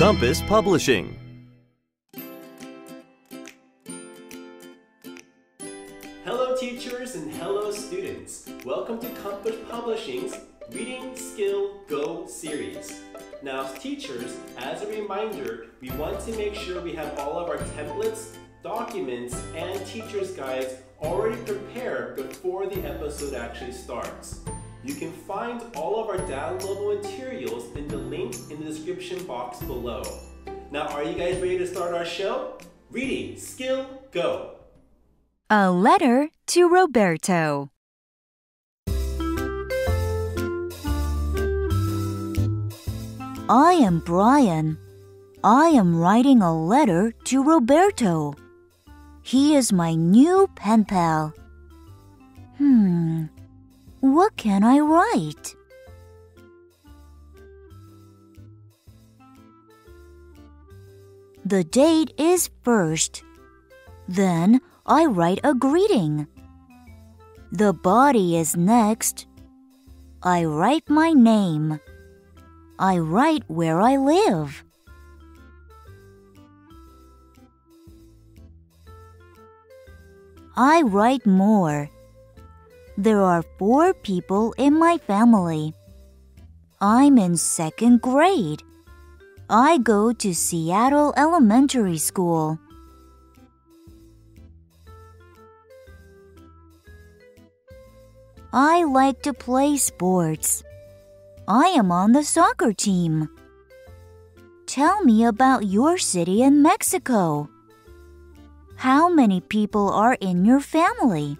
Compass Publishing. Hello teachers and hello students. Welcome to Compass Publishing's Reading Skill Go series. Now teachers, as a reminder, we want to make sure we have all of our templates, documents, and teacher's guides already prepared before the episode actually starts. You can find all of our downloadable materials in the link in the description box below. Now, are you guys ready to start our show? Reading, skill, go. A letter to Roberto. I am Brian. I am writing a letter to Roberto. He is my new pen pal. Hmm, what can I write? The date is first. Then I write a greeting. The body is next. I write my name. I write where I live. I write more. There are four people in my family. I'm in second grade. I go to Seattle Elementary School. I like to play sports. I am on the soccer team. Tell me about your city in Mexico. How many people are in your family?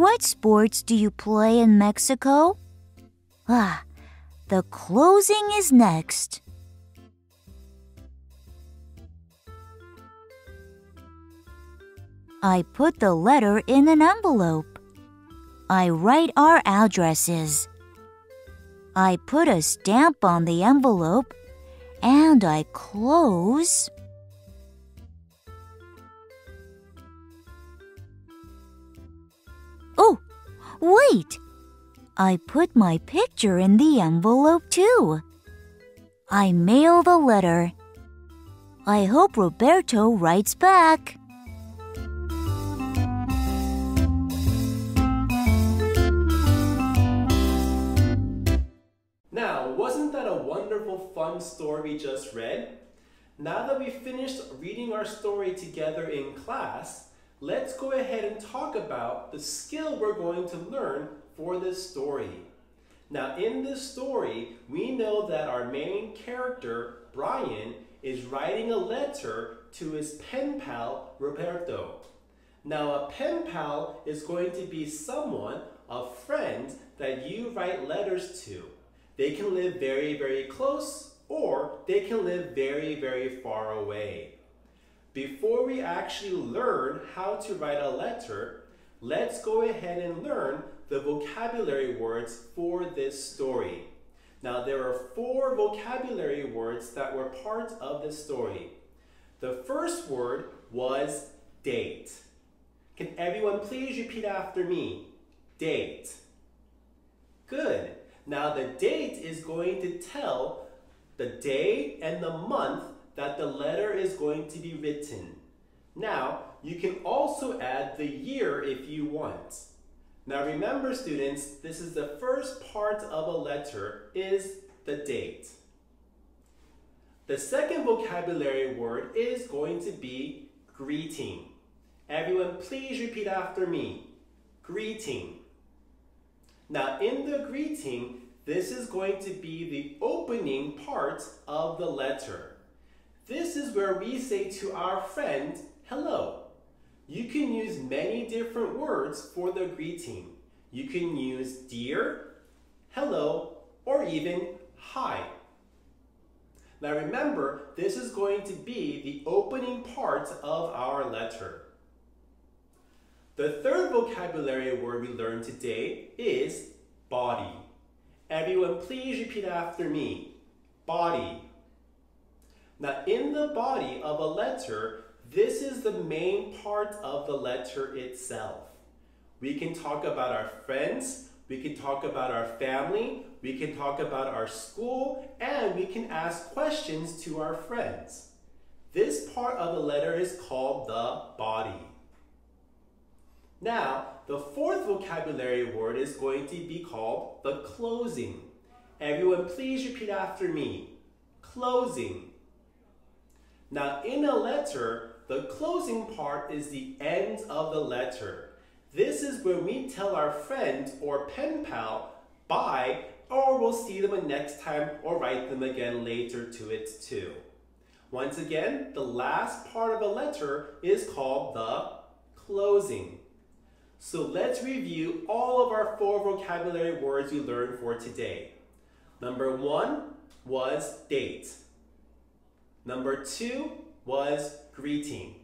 What sports do you play in Mexico? Ah, the closing is next. I put the letter in an envelope. I write our addresses. I put a stamp on the envelope and I close. Wait! I put my picture in the envelope too. I mail the letter. I hope Roberto writes back. Now, wasn't that a wonderful, fun story we just read? Now that we've finished reading our story together in class, let's go ahead and talk about the skill we're going to learn for this story. Now, in this story, we know that our main character, Brian, is writing a letter to his pen pal, Roberto. Now, a pen pal is going to be someone, a friend, that you write letters to. They can live very, very close or they can live very, very far away. Before we actually learn how to write a letter, let's go ahead and learn the vocabulary words for this story. Now, there are four vocabulary words that were part of the story. The first word was date. Can everyone please repeat after me? Date. Good. Now the date is going to tell the day and the month that the letter is going to be written. Now, you can also add the year if you want. Now remember students, this is the first part of a letter is the date. The second vocabulary word is going to be greeting. Everyone please repeat after me. Greeting. Now in the greeting, this is going to be the opening part of the letter. This is where we say to our friend, hello. You can use many different words for the greeting. You can use dear, hello, or even hi. Now remember, this is going to be the opening part of our letter. The third vocabulary word we learned today is body. Everyone please repeat after me. Body. Now in the body of a letter, this is the main part of the letter itself. We can talk about our friends, We can talk about our family, we can talk about our school, and we can ask questions to our friends. This part of the letter is called the body. Now, the fourth vocabulary word is going to be called the closing. Everyone please repeat after me. Closing. Now in a letter, the closing part is the end of the letter. This is when we tell our friend or pen pal bye or we'll see them next time or write them again later to it too. Once again, the last part of a letter is called the closing. So let's review all of our four vocabulary words we learned for today. Number one was date. Number two was greeting.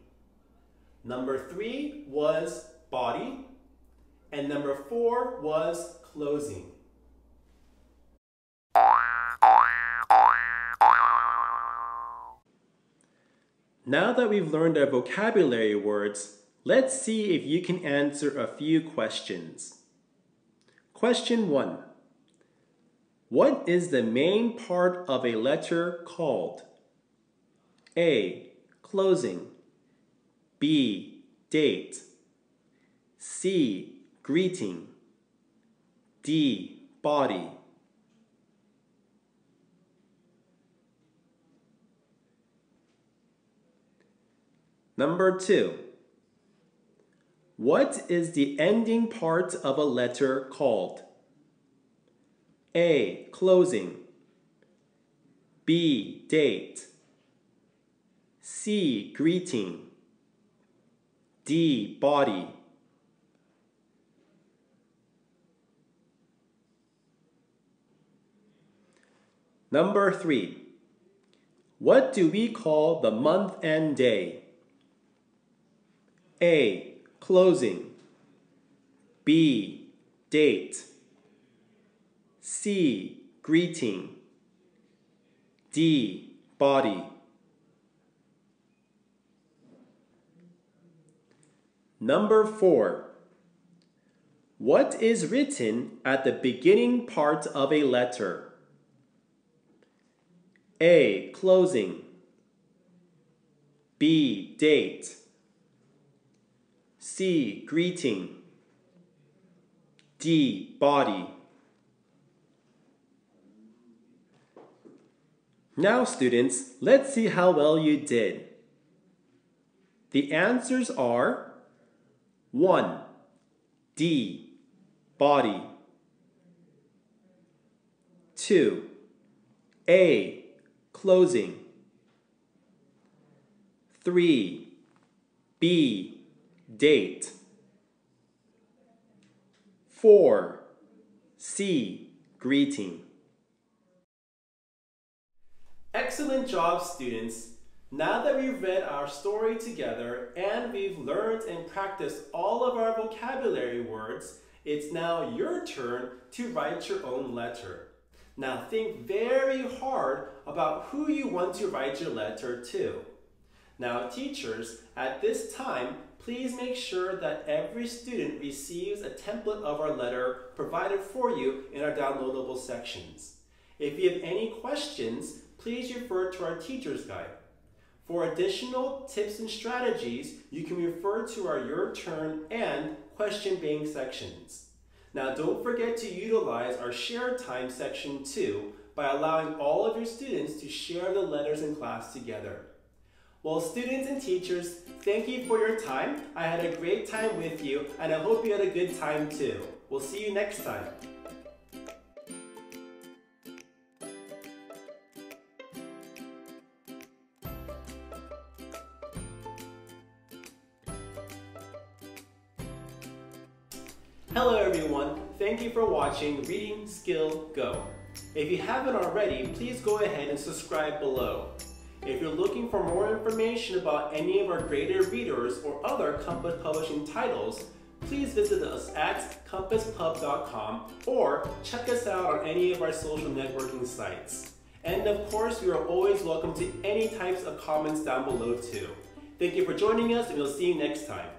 Number three was body. And number four was closing. Now that we've learned our vocabulary words, let's see if you can answer a few questions. Question 1. What is the main part of a letter called? A. Closing B. Date C. Greeting D. Body Number two. What is the ending part of a letter called? A. Closing B. Date C. Greeting D. Body Number three. What do we call the month and day? A. Closing. B. Date. C. Greeting. D. Body. Number four. What is written at the beginning part of a letter? A. Closing. B. Date. C. Greeting. D. Body. Now students, let's see how well you did. The answers are 1. D. Body 2. A. Closing 3. B date. 4. C. Greeting. Excellent job, students. Now that we've read our story together and we've learned and practiced all of our vocabulary words, it's now your turn to write your own letter. Now think very hard about who you want to write your letter to. Now teachers, at this time, please make sure that every student receives a template of our letter provided for you in our downloadable sections. If you have any questions, please refer to our teacher's guide. For additional tips and strategies, you can refer to our Your Turn and Question Bank sections. Now don't forget to utilize our Share Time section too by allowing all of your students to share the letters in class together. Well, students and teachers, thank you for your time. I had a great time with you, and I hope you had a good time too. We'll see you next time. Hello everyone, thank you for watching Reading Skill Go. If you haven't already, please go ahead and subscribe below. If you're looking for more information about any of our graded readers or other Compass Publishing titles, please visit us at compasspub.com or check us out on any of our social networking sites. And of course, you are always welcome to any types of comments down below too. Thank you for joining us and we'll see you next time.